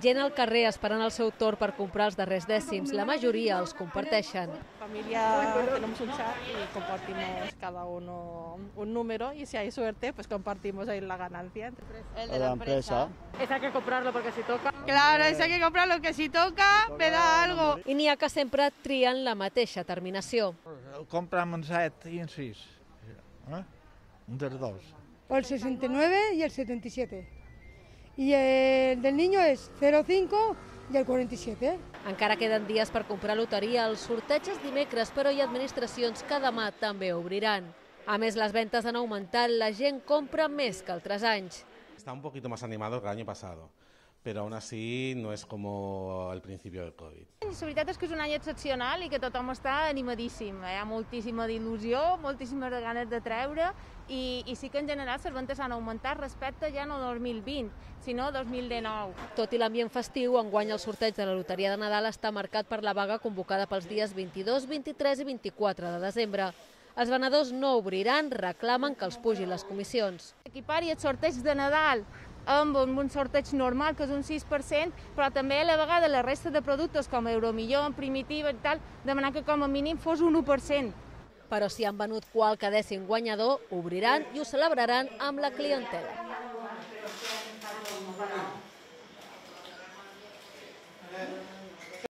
Gent al carrer esperant el seu torn per comprar els darrers dècims. La majoria els comparteixen. familia tenemos un chat y compartimos cada uno un número y si hay suerte pues compartimos ahí la ganancia. El de la empresa. Esa hay que comprarlo porque si toca. Claro, eso hay que comprarlo, que si toca, me da algo. I n'hi ha que sempre trien la mateixa terminació. Compra'm un 7 i un 6. Eh? Un dels dos. el 69 y el 77. Y el del niño es 05 y el 47. Encara queden dies per comprar loteria. El sorteig és dimecres, però hi ha administracions que demà també obriran. A més, les ventes han augmentat. La gent compra més que altres anys. Está un poquito más animado que el año pasado, pero aún así no es como al principio del COVID. La veritat és que és un any excepcional i que tothom està animadíssim. Hi ha moltíssima d'il·lusió, moltíssimes de ganes de treure i, i sí que en general les ventes han augmentat respecte ja no 2020, sinó 2019. Tot i l'ambient festiu, enguany el sorteig de la loteria de Nadal està marcat per la vaga convocada pels dies 22, 23 i 24 de desembre. Els venedors no obriran, reclamen que els pugin les comissions. Equipari el sorteig de Nadal amb un, sorteig normal, que és un 6%, però també a la vegada la resta de productes com Euromillón, Primitiva i tal, demanar que com a mínim fos un 1%. Però si han venut qualque dècim guanyador, obriran i ho celebraran amb la clientela.